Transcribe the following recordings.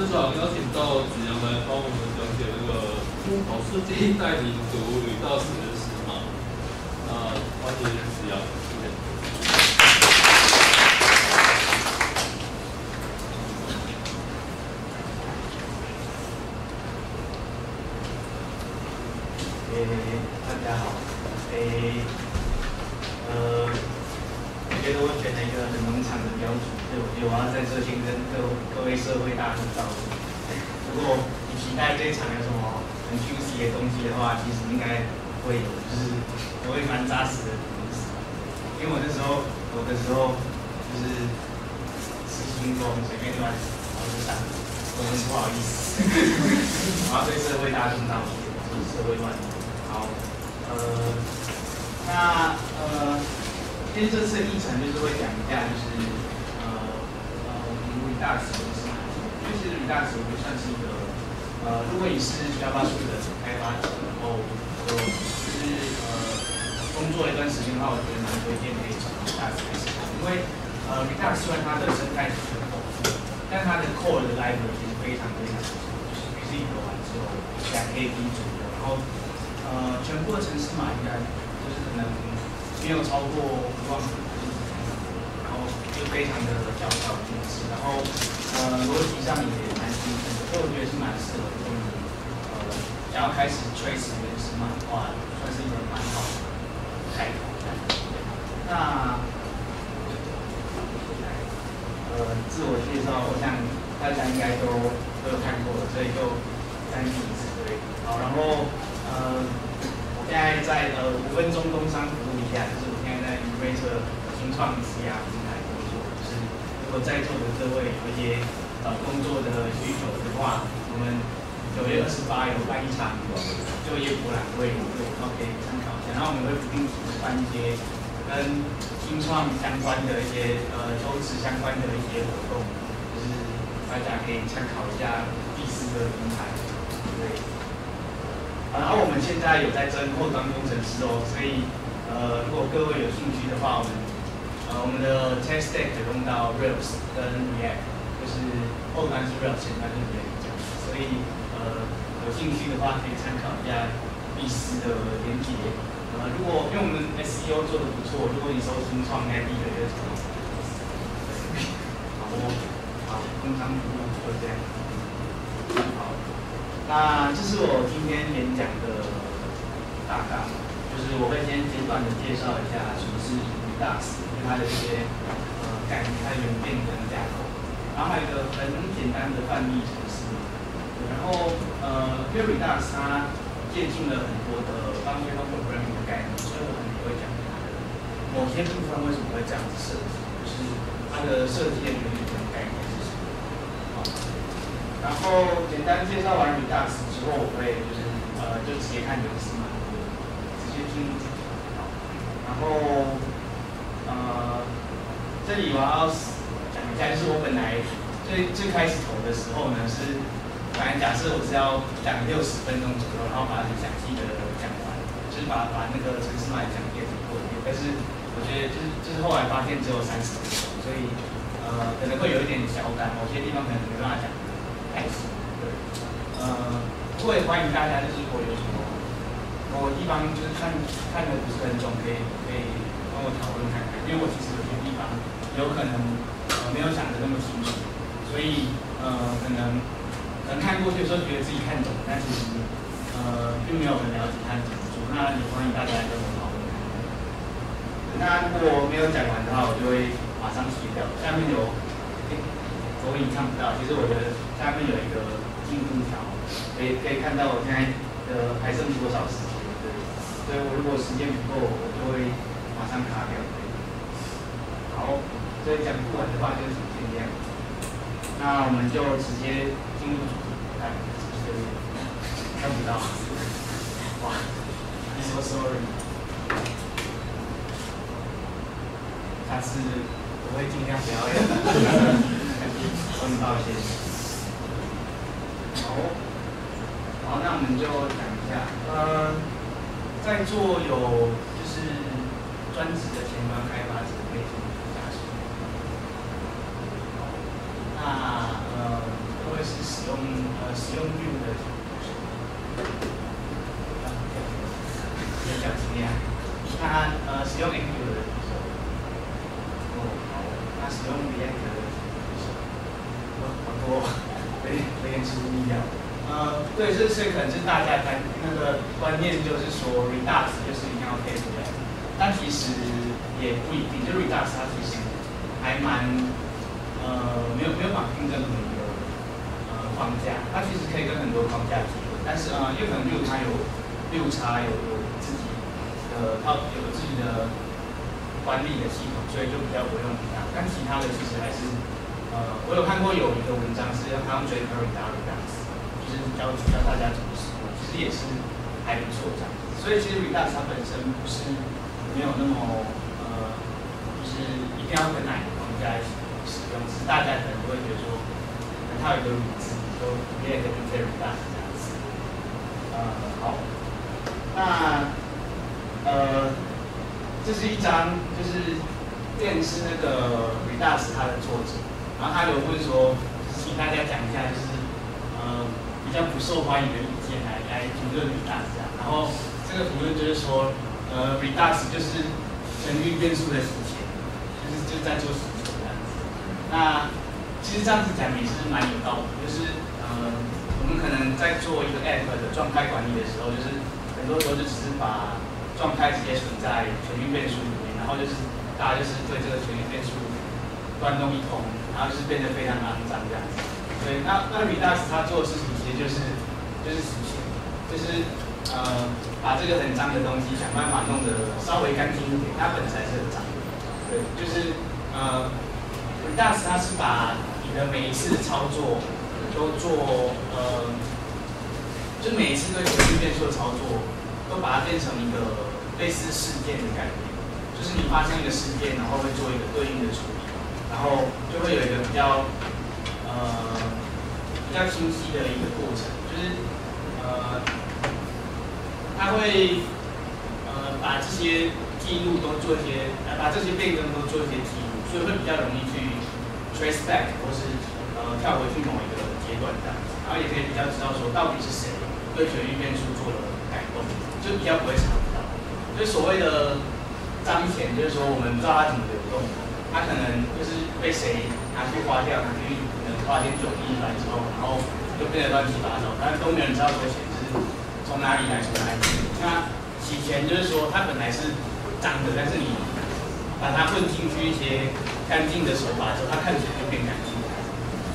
这场邀请到子阳来帮我们讲解那个老司机带领读吕大师的诗嘛。那欢迎子阳，谢谢。诶，大家好。诶，呃，觉得我选了一个很农场的标准，所以我觉得我要在这先跟各各位社会大众道歉。如果你期待这一场有什么很 juicy 的东西的话，其实应该会有，就是我会蛮扎实的。因为我那时候，我的时候就是失心疯，随便乱，然后就上，我很不好意思，我要对社会大众道歉，就是社会乱。好，呃，那呃，今天这次议程就是会讲一下，就是呃呃，我们吕大使是哪些？因为其实吕大使我觉得算是一个呃，如果你是 Java 树的开发者，然后我就是呃工作一段时间的话，我觉得蛮推荐可以从吕大使开始看，因为呃吕大使虽然它的生态很丰富，但它的 core 的 library 其实非常非常就是 music 完之后两 KB 左右，然后呃，全部的城市码应该就是可能没有超过一万，然后就非常的小小精致，然后呃逻辑上也蛮精深的，所以我觉得是蛮适合如果你呃想要开始 trace 原始漫画，算是一个蛮好的开头。那呃自我介绍，我想大家应该都都有看过了，所以就单提一次对。好，然后。呃，我现在在呃五分钟工商服务下，就是我现在在 e r a t e r 新创职涯平台工作。就是如果在座的各位有一些找工作的需求的话，我们九月二十八有办一场就业博览会，对，然后可以参考一下。然后我们会不定期的办一些跟新创相关的一些呃求职相关的一些活动，就是大家可以参考一下第四个平台，对。然后我们现在有在征后端工程师哦，所以呃，如果各位有兴趣的话，我们呃我们的 test stack 用到 Rails 跟 React，就是后端是 Rails，前端是 React，所以呃有兴趣的话可以参考一下必思的连接。呃，如果因为我们 SEO 做的不错，如果你搜新创，应该第一个就是找到。好，好，工商服务就这样。好。那这是我今天演讲的大纲，就是我会先简短的介绍一下什么是 Redux，跟它的一些呃概念、它的元件跟架构，然后还有一个很简单的范例程式，然后呃，因为 Redux 它借鉴了很多的 functional programming 的概念，所以我可能也会讲它的某些部分为什么会这样子设计，就是它的设计的原理跟概念是什么。好。然后简单介绍完 Redux 之后，我会就是呃就直接看游戏嘛，进入主题。然后呃这里我要讲一下，就是我本来最最开始投的时候呢，是本来假设我是要讲六十分钟左右，然后把很详细的讲完，就是把把那个城市码讲一遍过一遍。但是我觉得就是就是后来发现只有三十分钟，所以呃可能会有一点小赶，某些地方可能没办法讲。开始，对，呃，会欢迎大家，就是如果有什么我地方就是看看的不是很懂，可以可以跟我讨论看看，因为我其实有些地方有可能呃没有想的那么清楚，所以呃可能可能看过去的时候觉得自己看懂，但其实呃并没有很了解它怎么做，那也欢迎大家跟我讨论。那如果没有讲完的话，我就会马上切掉，下面有。投影看不到，其实我觉得下面有一个进度条，可以可以看到我现在的还剩多少时间，所以我如果时间不够，我就会马上卡掉。好，所以讲不完的话就是先这样。那我们就直接进入主题，看，这里看不到，哇，so sorry，下次我会尽量表演。很抱歉。好，好，那我们就讲一下，呃，在座有就是专职的前端开发者可以做驾驶。那呃，各位是实使用 view 的比较经验，那呃使用 Angular 的手，哦好，那使用 React 的手，哦好多，有点有点出意料。呃，对，这是可能是大家看那个观念，就是说 Redux 就是一定要配 r e 但其实也不一定，就 Redux 它其实还蛮呃没有没有绑定任何一个呃框架，它其实可以跟很多框架结合，但是呃有可能六它有六叉有有自己的套有自己的管理的系统，所以就比较不用配但其他的其实还是呃我有看过有一个文章是他用 jQuery 打 Redux。就是教大家怎么使用，其实也是还不错这样。所以其实 Redux 它本身不是没有那么呃，就是一定要跟哪一个框架一起使用，只是大家可能会觉得说，它有一个名字，就 React 就可以 Redux 这样子。呃，好，那呃，这是一张就是电是那个 Redux 它的作者，然后他有问说，请大家讲一下就是。比较不受欢迎的意见来来评论 Redux，然后这个评论就是说，呃，Redux 就是全域变数的实现，就是就在做实现这样子。那其实这样子讲也是蛮有道理，就是呃，我们可能在做一个 App 的状态管理的时候，就是很多时候就只是把状态直接存在全域变数里面，然后就是大家就是对这个全域变数乱弄一通，然后就是变得非常肮脏这样子。对，那那 Redux 它做的事情。就是就是实现，就是呃把这个很脏的东西想办法弄得稍微干净一点，它本身是很脏。对，就是呃它是把你的每一次操作都做呃，就每一次对程序变数的操作都把它变成一个类似事件的概念，就是你发生一个事件，然后会做一个对应的处理，然后就会有一个比较呃。比较清晰的一个过程，就是呃，他会呃把这些记录都做一些，呃把这些变更都做一些记录，所以会比较容易去 trace back 或是呃跳回去某一个阶段这样子，然后也可以比较知道说到底是谁对全域变数做了改动，就比较不会查不到。就所谓的彰显，就是说我们不知道它怎么流动，它可能就是被谁拿去花掉，拿去。花天酒地来之后，然后就变得乱七八糟，但是都没有人知道说钱是从哪里来，从哪里。那洗钱就是说，它本来？是脏的，但是你把它混进去一些干净的手法之后，它看起来？就变干净。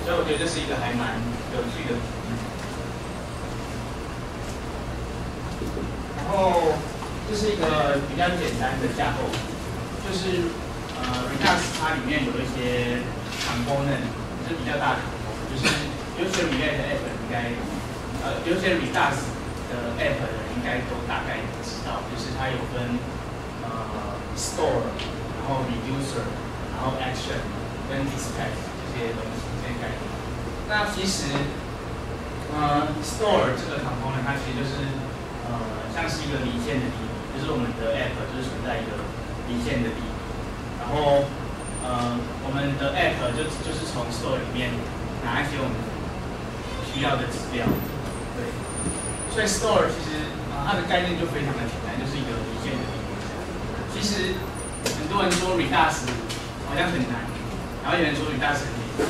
所以我觉得这是一个还蛮有趣的。然后这是一个比较简单的架构，就是呃，Redux 它里面有一些 component。是比较大的，就是有些 React 的 App 应该，呃，有些 Redux 的 App 应该都大概知道，就是它有分呃 Store，然后 Reducer，然后 Action 跟 Dispatch 这些东西这些概念。那其实呃 Store 这个 component 它其实就是呃像是一个离线的地就是我们的 App 就是存在一个离线的地然后。呃，我们的 App 就就是从 Store 里面拿一些我们需要的资料，对。所以 Store 其实啊，它的概念就非常的简单，就是一个离线的。其实很多人说 Redux 好像很难，然后有人说 Redux 很简。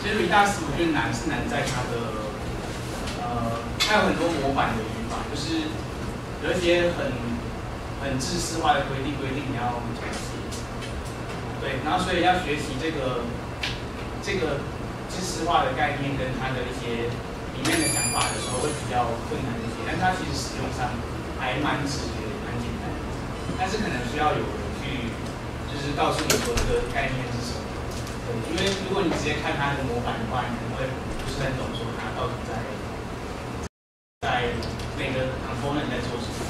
其实 Redux 我觉得难是难在它的呃，它有很多模板的语法，就是有一些很很自私化的规定，规定你要。对，然后所以要学习这个这个知识化的概念跟它的一些里面的想法的时候，会比较困难一些。但它其实使用上还蛮直接、蛮简单。但是可能需要有人去，就是告诉你说这个概念是什么。对，因为如果你直接看它的模板的话，你可能会不是很懂说它到底在每个 component 在做什么。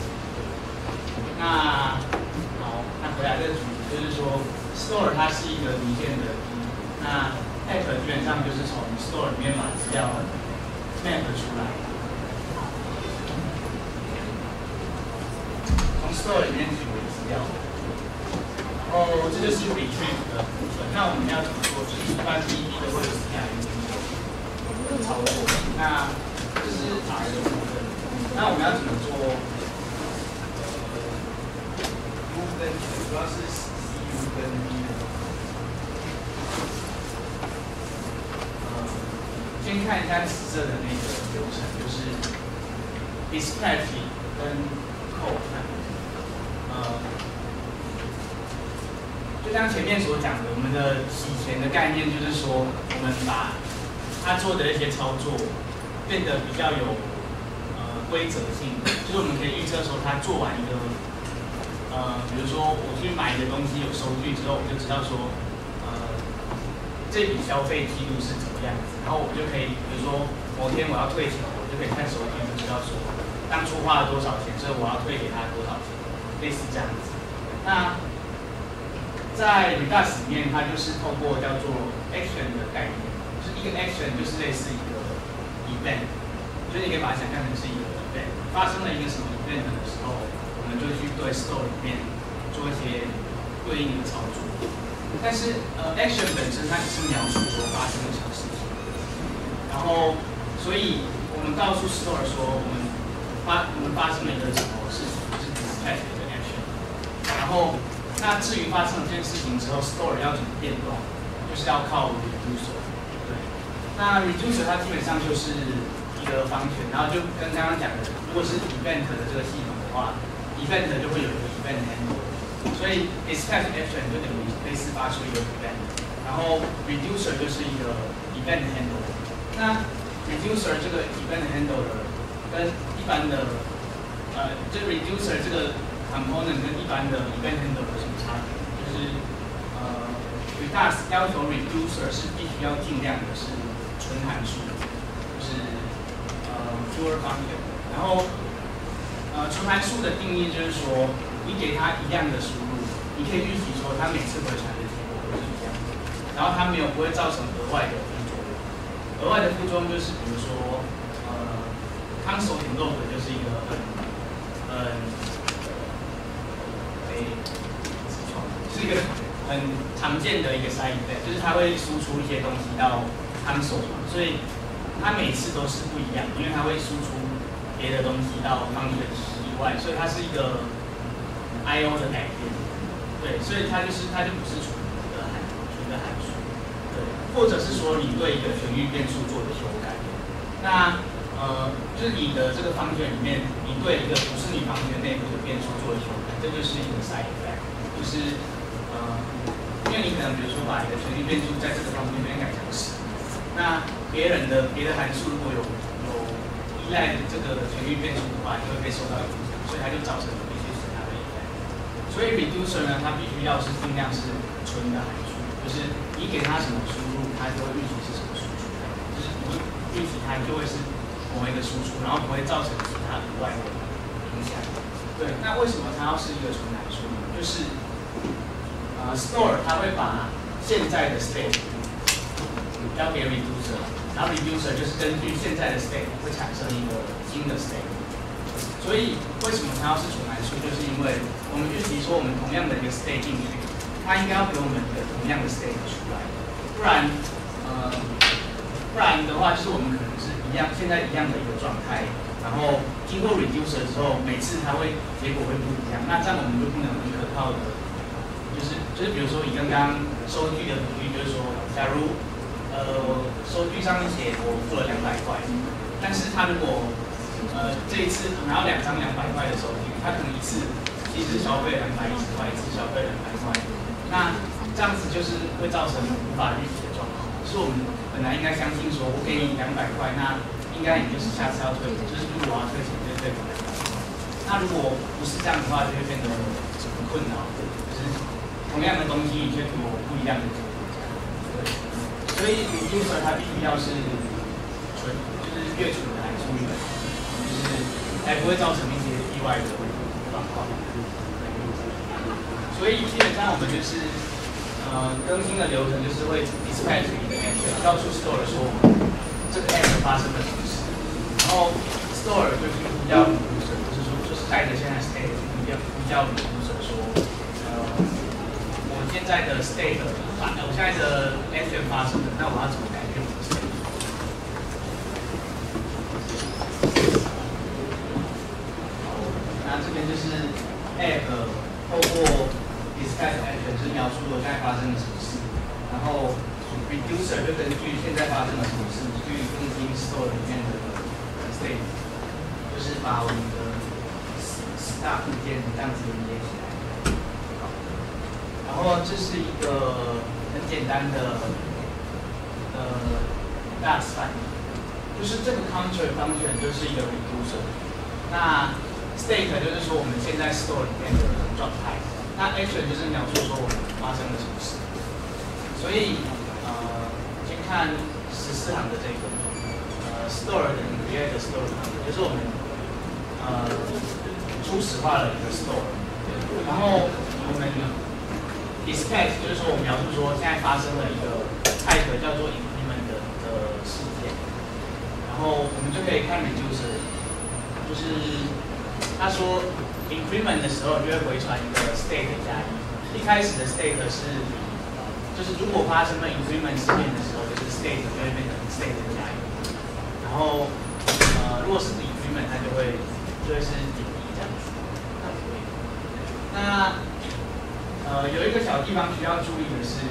那好，那回来这个主题就是说。Store 它是一个离线的，那 App 基本上就是从 Store 里面把资料 map 出来，从 Store 里面取回资料，然后这就是 Retrieve 的部分。那我们要怎么做？就是一般 DB 的或者 CI 操作。那这是 R 的部分。那我们要怎么做？呃，U 跟主要是跟 V 的。呃，先看一下紫色的那个流程，就是 dispatch 跟 call。呃，就像前面所讲的，我们的洗钱的概念就是说，我们把它做的一些操作变得比较有呃规则性，就是我们可以预测说他做完一个呃，比如说我去买一个东西有收据之后，我就知道说呃这笔消费记录是怎么样子，然后我就可以比如说某天我要退钱，我就可以看收据就知道说当初花了多少钱，所以我要退给他多少钱，类似这样子。那在 Redux 里面，它就是透过叫做 action 的概念，就是一个 action 就是类似一个 event，所以你可以把它想象成是一个 event，发生了一个什么 event 的时候，就去对 store 里面做一些对应的操作。但是呃 action 本身它只是描述说发生的小事情，然后所以我们告诉 store 说我们发我们发生了一个什么事情，就是 dispatch 一个 action，然后。那至于发生了这件事情之后，store 要怎么变动，就是要靠 reducer。对，那 reducer 它基本上就是一个方权，然后就跟刚刚讲的，如果是 event 的这个系统的话，event 就会有一个 event handler，所以 dispatch action 就等于类似发出一个 event，然后 reducer 就是一个 event handler。那 reducer 这个 event handler 跟一般的，呃，就 reducer 这个 component 跟一般的 event handler 有什么差别？就是呃，Redux 要求 reducer 是必须要尽量的是纯函数，就是呃 pure function。然后呃，纯函数的定义就是说，你给它一样的输入，你可以预期说它每次回传的结果都是一样的，然后它没有不会造成额外的副作用。额外的副作用就是比如说呃，console 就是一个很很是一个很常见的一个 side effect，就是它会输出一些东西到 console，所以它每次都是不一样，因为它会输出别的东西到 function 以外，所以它是一个 I/O 的改变，对，所以它就是它就不是纯的函纯的函数，对，或者是说你对一个全域变数做的修改，那呃就是你的这个方卷里面，你对一个不是你方卷内部的变数做的修改，这就是一个 side effect，就是。呃，因为你可能比如说把一个全域变数在这个方面里面改成十，那别人的别的函数如果有依赖这个全域变数的话，就会被受到影响，所以它就造成了一些其他的依赖。所以 reducer 呢，它必须要是尽量是纯的函数，就是你给它什么输入，它就会运行是什么输出，就是你运行它就会是某一个输出，然后不会造成其他额外的影响。对，那为什么它要是一个纯函数呢？就是呃 store 它会把现在的 state 交给 reducer，然后 reducer 就是根据现在的 state 会产生一个新的 state。所以为什么它要是纯函数？就是因为我们预期说我们同样的一个 state 进去，它应该要给我们一个同样的 state 出来，不然呃不然的话就是我们可能是一样现在一样的一个状态，然后经过 reducer 之后，每次它会结果会不一样，那这样我们就不能很可靠的。就是比如说，以刚刚收据的比喻，就是说，假如呃收据上面写我付了两百块，但是他如果呃这一次拿到两张两百块的收据，他可能一次其实消费两百一十块，一次消费两百块，那这样子就是会造成无法预期的状况。是我们本来应该相信说，我给你两百块，那应该你就是下次要退，就是如果要退钱就退两百块。那如果不是这样的话，就会变得很困扰。就是同样的东西，你却给我不一样的结果。所以因此它必须要是纯，就是越纯的函数越就是才不会造成一些意外的状况。所以基本上我们就是呃更新的流程就是会 dispatch 一个 app 告诉 store 说这个 action 发生了什么事，然后 store 就是比较就是说就是带着现在 state 呼叫呼叫 reducer 说。现在的 state，发我现在的 action 发生了，那我要怎么改变？那这边就是 APP 透过 describe action 是描述了现在发生了什么事，然后 reducer 就根据现在发生了什么事去更新 store 里面的 state，就是把我们的四大部件这样子连接起来。然后这是一个很简单的呃大赛，就是这个 counter function 就是一个 reducer，那 state 就是说我们现在 store 里面的状态。那 action 就是描述说我们发生了什么事，所以呃，先看十四行的这个呃 store 的 create store 就是我们呃初始化了一个 store，然后我们 expect 就是说我描述说现在发生了一个 type 叫做 increment 的事件，然后我们就可以看就是就是他说。increment 的时候就会回传一个 state 加一，一开始的 state 是，就是如果发生了 increment 事件的时候，就是 state 就会变成 state 加一，然后呃，如果是 increment 它就会就会是减一这样子。那呃有一个小地方需要注意的是，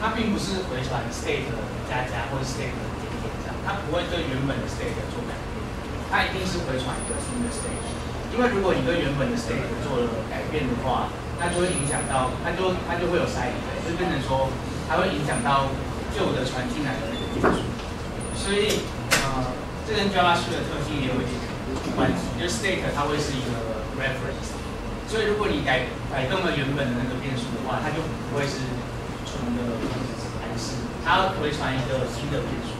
它并不是回传 state 加加或者 state 减减这样，它不会对原本的 state 做改变，它一定是回传一个新的 state。因为如果你对原本的 state 做了改变的话，那就会影响到，它就它就会有 side effect，就变成说它会影响到旧的传进来的那个变数。所以呃，这跟 JavaScript 的特性也有一点关系，就是 state 它会是一个 reference，所以如果你改改动了原本的那个变数的话，它就不会是纯的函式，它要回传一个新的变数。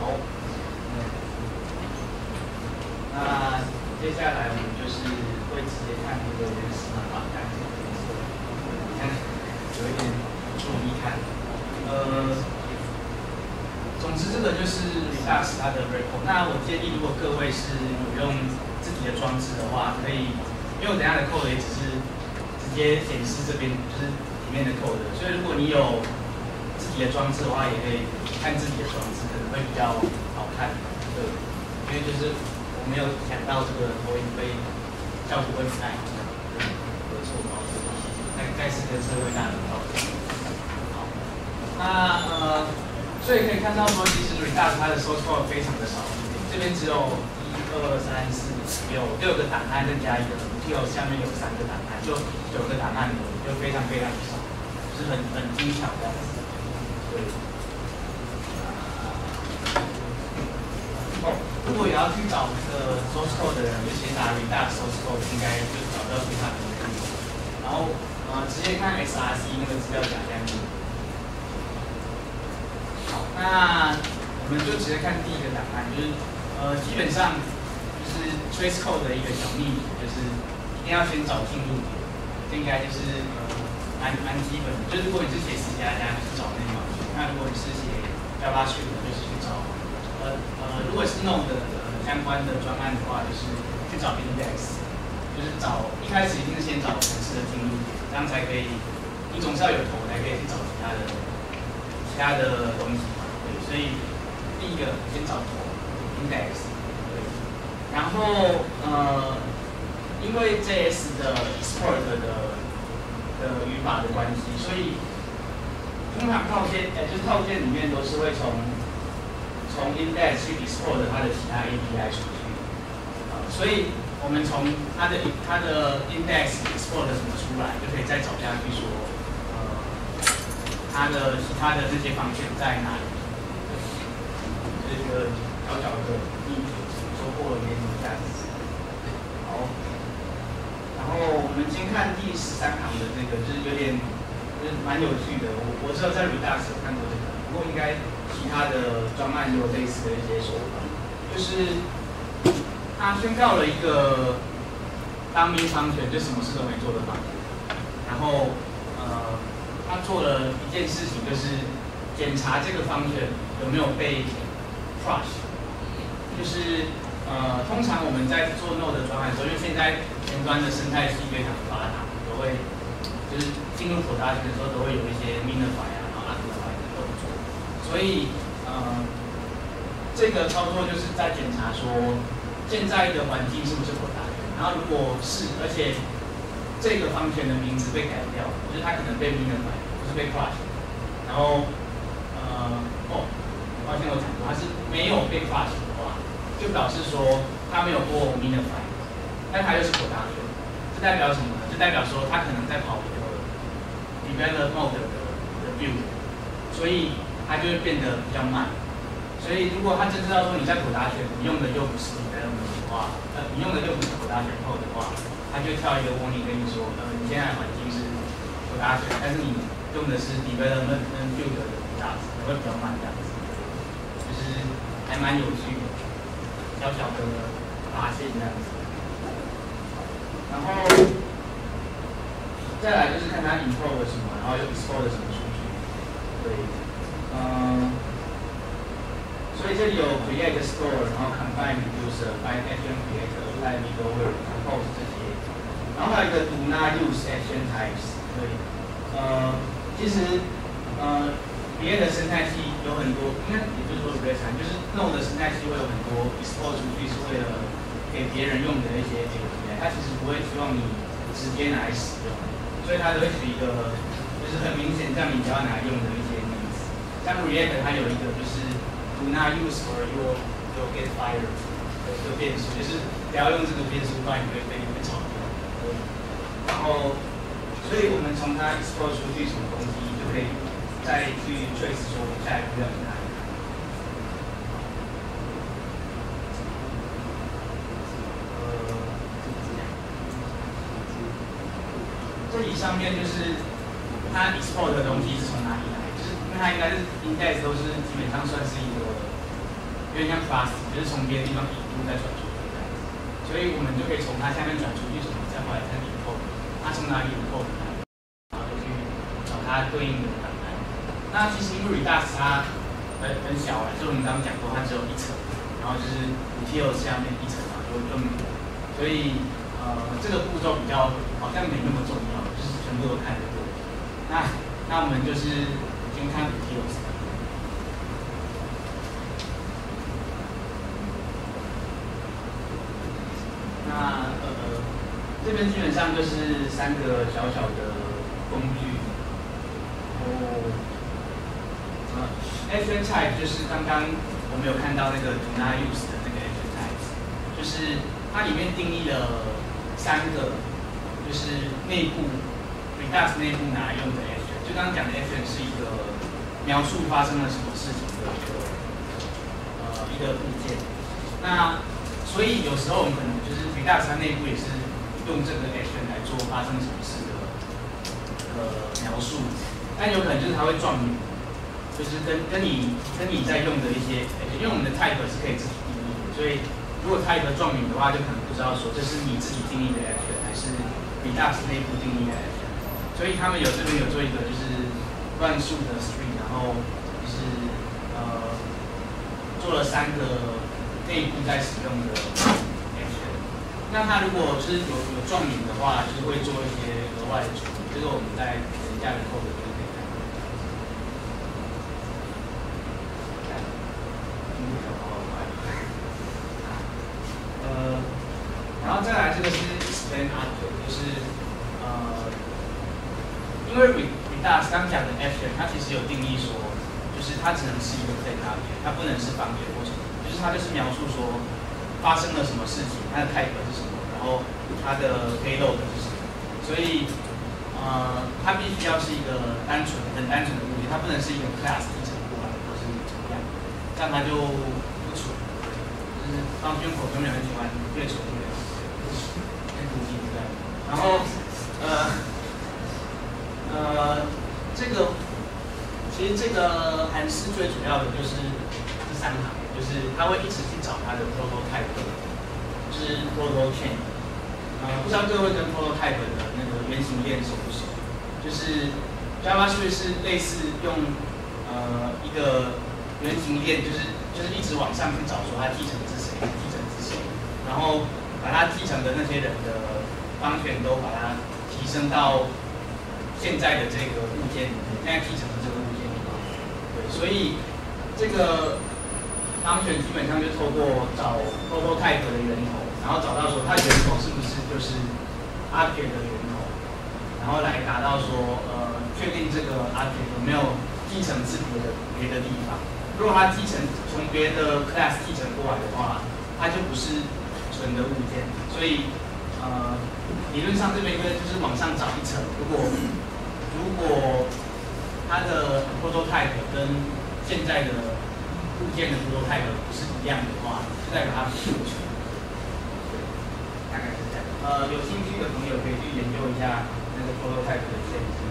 好。那接下来我们就是会直接看那个原始码吧，看有一点注意看。呃，总之这个就是 Redux 它的 repo。那我建议如果各位是有用自己的装置的话，可以，因为等下的 code 也只是直接显示这边就是里面的 code，所以如果你有自己的装置的话，也可以看自己的装置，可能会比较好看。对，因为就是我。没有想到这个投影会效果会太好，合作高度，那该是跟社会大的高度。好，那呃，所以可以看到说，其实 Redux 它的收错非常的少，这边只有二三四有六个档案，再加一个 util 下面有三个档案，就九个档案，就非常非常少，是很很精巧的。对。如果也要去找那个 social 的人，就先打 Redux source code，应该就找到非常容易。然后呃，直接看 src 那个资料夹这样子。好，那我们就直接看第一个档案，就是呃，基本上就是 trace code 的一个小秘密，就是一定要先找进入点，这应该就是呃蛮蛮基本的。就是如果你是写 C 加加，就是找内码；那如果你是写 Java Script，就是去找。呃呃，如果是 Node 的相关的专案的话，就是去找 index，就是找一开始一定是先找城市的进入点，这样才可以，你总是要有头才可以去找其他的其他的东西嘛，对，所以第一个先找头 index，然后呃，因为 JS 的 export 的的语法的关系，所以通常套件，呃，就是套件里面都是会从从 index 去 export 它的其他 API 出去，啊，所以我们从它的它的 index export 怎么出来，就可以再找下去说，呃，它的其他的这些方向在哪里？这个小小的秘密收获给你们这样子。好，然后我们先看第十三行的这个，就是有点就是蛮有趣的。我我知道在 Redux 有看过这个，不过应该。其他的专案也有类似的一些手法，就是他宣告了一个当兵方权，就什么事都没做的方然后呃，他做了一件事情，就是检查这个方权有没有被 crush，就是呃，通常我们在做 Node 专案的时候，因为现在前端的生态系非常发达，都会就是进入 production 的时候都会有一些 minify 啊。所以，呃，这个操作就是在检查说，现在的环境是不是可达然后如果是，而且这个方权的名字被改掉，就是它可能被 minify，不是被 crush。然后，呃，哦，抱歉我讲过，它是没有被 crush，就表示说它没有过 minify，但它又是 production，这代表什么呢？就代表说它可能在跑一个 develop mode 的的 build，所以它就会变得比较慢。所以如果他真知道说你在 production，你用的又不是 development 的话，呃，你用的又不是 production mode 的话，他就跳一个 warning 跟你说，呃，你现在环境是 production，但是你用的是 development 跟 build 的架子，会比较慢这样子，就是还蛮有趣的，小小的发现这样子。然后再来就是看它 import 了什么，然后又 export 了什么数据。对，嗯、所以这里有 create store，然后 combine user、find action creator、apply middleware、compose 这些，然后还有一个 do not use action types。对，呃，其实呃，别的生态系有很多，应该也就是说 r e a l 就是 no 的生态系会有很多 export 出去是为了给别人用的一些 API，它其实不会希望你直接拿来使用，所以它都会取一个就是很明显让你不要拿来用的一些名词。像 React 它有一个就是 do not use for your your get fired 的一个变数，就是不要用这个变数，不然你会被你会炒掉。然后，所以我们从它 export 出去什么东西，就可以再去 trace 说下一步要去哪里。这里上面就是它 export 的东西是从哪里来，就是因为它应该是 index 都是基本上算是一个有点像 fast，就是从别的地方引入再转出去这样子，所以我们就可以从它下面转出去什么，再过来看 import，它从哪里 import 来，然后就去找它对应的。那其实因为 Redux 它很很小啊，就我们刚刚讲过，它只有一层，然后就是 util 下面一层嘛，就就没了，所以呃这个步骤比较好像没那么重要，就是全部都看得过。那那我们就是先看 utils。那呃这边基本上就是三个小小的工具，然后。呃，action type 就是刚刚我们有看到那个 do not use 的那个 action Type，就是它里面定义了三个，就是内部 Redux 内部拿来用的 action。就刚刚讲的 action 是一个描述发生了什么事情的一个呃一个部件。那所以有时候我们可能就是 Redux 它内部也是用这个 action 来做发生什么事的呃描述，但有可能就是它会撞名。就是跟跟你跟你在用的一些，因为我们的 type 是可以自己定义的，所以如果 type 撞名的话，就可能不知道说这是你自己定义的 action 还是 Redux 内部定义的 action。所以他们有这边有做一个就是乱数的 string，然后就是呃做了三个内部在使用的 action。那它如果就是有有撞名的话，就是会做一些额外的处理，这个我们在等一下的 code 就可以看到。呃，然后再来这个是 expand object，就是呃，因为 Redux 刚讲的 action，它其实有定义说，就是它只能是一个 play object，它不能是方便或什么，就是它就是描述说发生了什么事情，它的 type 是什么，然后它的 payload 是什么，所以呃，它必须要是一个单纯、很单纯的目的，它不能是一个 class 继承过来或是怎么样，这样它就不纯。就是方圈口永远很喜欢越丑越好，越孤僻对。然后呃呃，这个其实这个还是最主要的就是这三行，就是他会一直去找他的 prototype，就是 protochain。呃，不知道各位跟 prototype 的那个原型链熟不熟？就是 JavaScript 是类似用呃一个原型链，就是就是一直往上去找说它继承是谁，继承是谁，然后把它继承的那些人的方权都把它提升到现在的这个物件里面，现在继承的这个物件里面。对，所以这个当选基本上就透过找 prototype 的源头，然后找到说它源头是不是就是 object 的源头，然后来达到说呃确定这个 object 有没有继承自别的别的地方。如果它继承从别的 class 继承过来的话，它就不是纯的物件。所以呃理论上这边应该就是往上找一层。如果如果它的 prototype 跟现在的物件的葡萄派的不是一样的话，就代表它不是纯。大概是这样。呃，有兴趣的朋友可以去研究一下那个 prototype 的限制。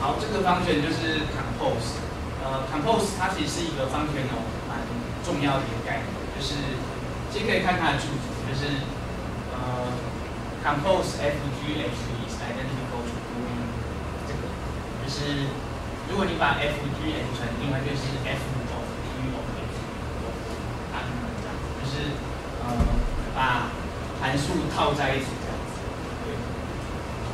好，这个方选就是 compose。呃，compose 它其实是一个方选哦，蛮重要的一个概念，就是先可以看它的注解，就是呃，compose f g h is identical to doing 这个，就是如果你把 f g h 乘另外就是 f of p of h，啊，这样，就是呃，把函数套在一起这样子。对，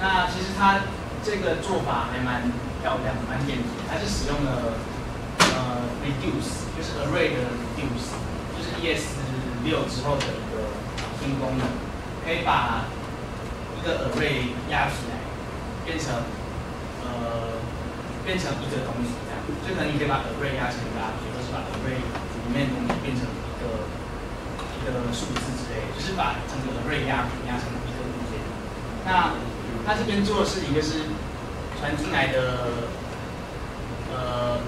那其实它这个做法还蛮漂亮，蛮简洁，它是使用了呃 reduce，就是 array 的 reduce，就是 ES 六之后的一个新功能，可以把个 array 压起来，变成呃变成一个东西这样，就可能你可以把 array 压成一个 object，或是把 array 里面的东西变成一个一个数字之类，就是把整个 array 压平压成一个物件。那它这边做的事情就是传进来的呃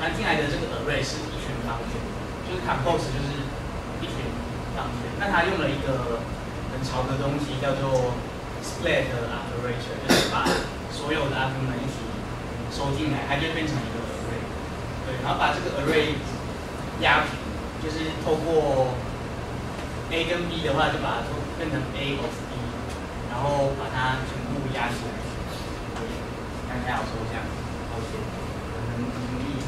传进来的这个 array 是一群方圈，就是 compose 就是一群方圈。那它用了一个很潮的东西叫做 split operator，就是把所有的 argument 一起收进来，它就变成一个 array。对，然后把这个 array 压平，就是透过 a 跟 b 的话，就把它变成 a of b，然后把它全部压起来。对，看看好抽象，OK，很容易。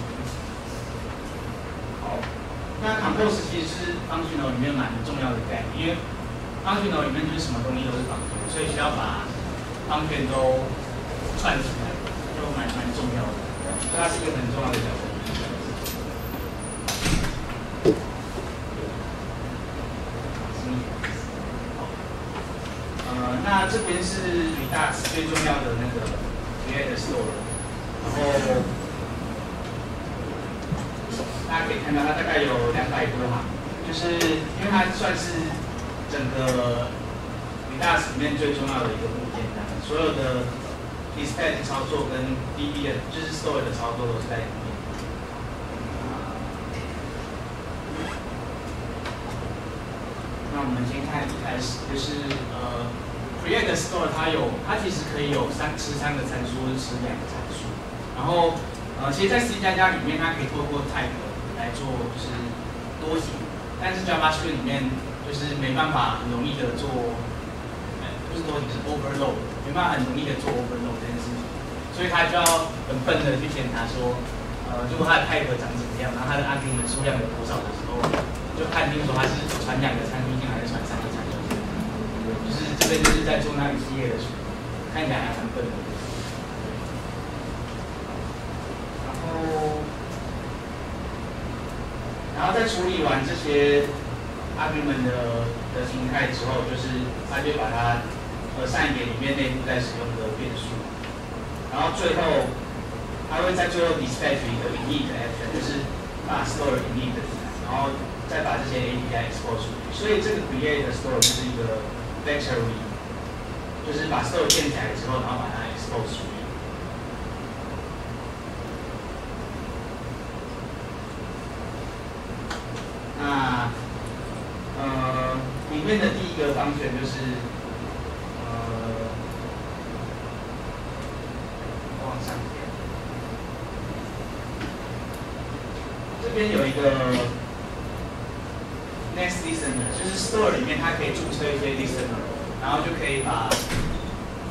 好，那 compose 其实是 functional 里面蛮重要的概念，因为 functional 里面就是什么东西都是绑的所以需要把 function 都串起来，就蛮蛮重要的。所以它是一个很重要的角色。呃，那这边是 Redux 最重要的那个 create store，然后大家可以看到它大概有两百多行，就是因为它算是整个 Redux 里面最重要的一个部件，所有的 dispatch 操作跟 DB 的，就是 store 的操作都是在里面。那我们先看一开始，就是呃，create store 它有，它其实可以有三吃三个参数，或者吃两个参数。然后呃，其实，在 C 加加里面，它可以透过 type 来做就是多型，但是 JavaScript 里面就是没办法很容易的做，呃，不是多你是 overload，没办法很容易的做 overload 这件事情，所以他就要很笨的去检查说，呃，如果他的 type 长怎么样，然后他的阿兵们数量有多少的时候，就判定说他是传两个参数进还是传三个参数，就是这边就是在做那一系列的，看起来还蛮笨的。然后，然后在处理完这些 ARM 们的的形态之后，就是它就把它呃上一点里面内部在使用的变数，然后最后它会在最后 dispatch 一个 init action，就是把 store init 起来，然后再把这些 API export 出去。所以这个 create store 就是一个 factory，就是把 store 建起来之后，然后把它 export 出去。那呃，里面的第一个方选就是呃，往上点，这边有一个 next listener，就是 store 里面它可以注册一些 listener，然后就可以把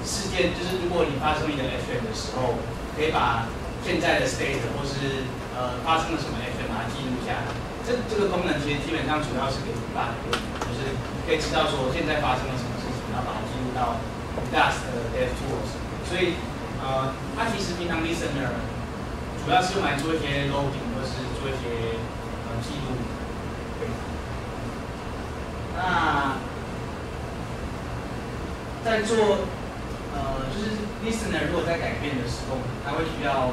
事件，就是如果你发生一个 FM 的时候，可以把现在的 state 或是呃发生了什么 FM 把它记录下来。这这个功能其实基本上主要是给 debug，就是可以知道说现在发生了什么事情，然后把它记录到 Redux 的 DevTools。所以呃，它其实平常 listener 主要是用来做一些 loading 或是做一些呃记录。那在做呃，就是 listener 如果在改变的时候，他会需要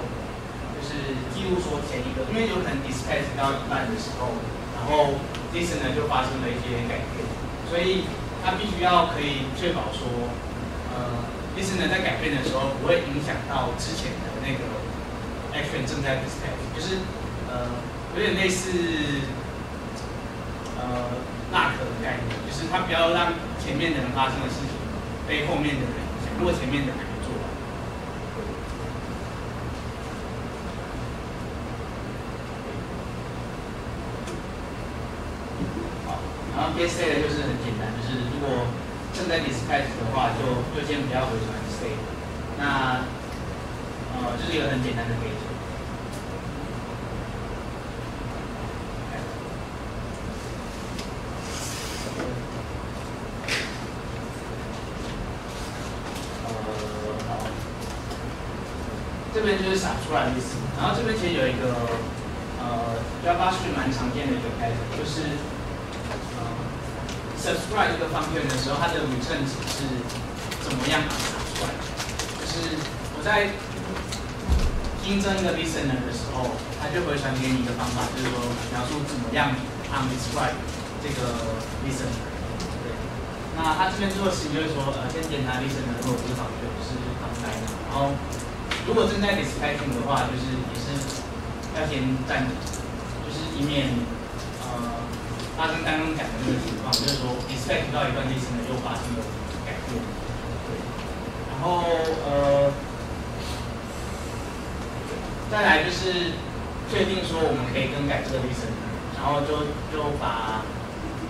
是记录说前一个，因为有可能 dispatch 到一半的时候，然后 listener 就发生了一些改变，所以他必须要可以确保说，呃，listener 在改变的时候不会影响到之前的那个 action 正在 dispatch，就是呃有点类似呃 lock 的概念，就是他不要让前面的人发生的事情被后面的人影响，如果前面的人还没做完。好，边 s t a t e 就是很简单，就是如果正在 dispatch 的话，就就先不要回传 C。那呃，就是一个很简单的规则。这边就是闪出来的意思。然后这边其实有一个呃 Java 是蛮常见的一个开头，就是呃 subscribe 这个方面的时候，它的 return 值是怎么样撒出来的？就是我在新增一个 listener 的时候，它就会传给你一个方法，就是说描述怎么样 unscribe 这个 listener。对，那他这边做的事情就是说，呃，先检查 listener 如果不是访客，是访单的，然后如果正在 dispatching 的话，就是也是要先暂停，就是以免发生刚刚讲的那个情况，就是说 expect 到一段 listen 又发生了改变。对，然后呃，再来就是确定说我们可以更改这个 listen，然后就就把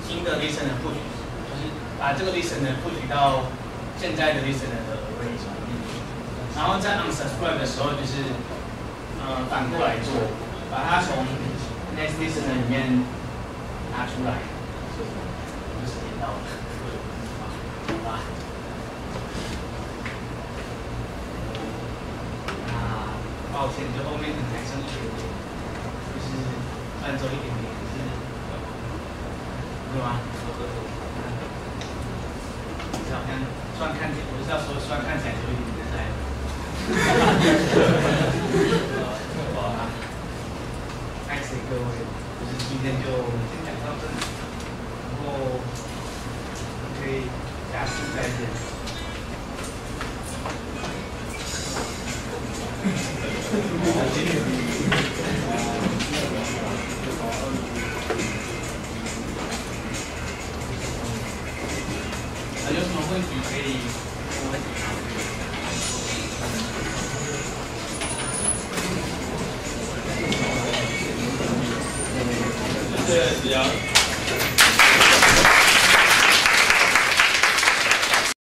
新的 listener 布局，就是把这个 listener 布局到现在的 listen 的 array 上面。然后在 unsubscribe 的时候，就是呃反过来做，把它从 next listener 里面拿出来。我们时间到了，好吧？那抱歉，就后面可能还剩一点点，就是伴奏一点点，是，对吗？这好像虽然看起来，我是要说，虽然看起来有一点点在。好啊，感谢各位，就是今天就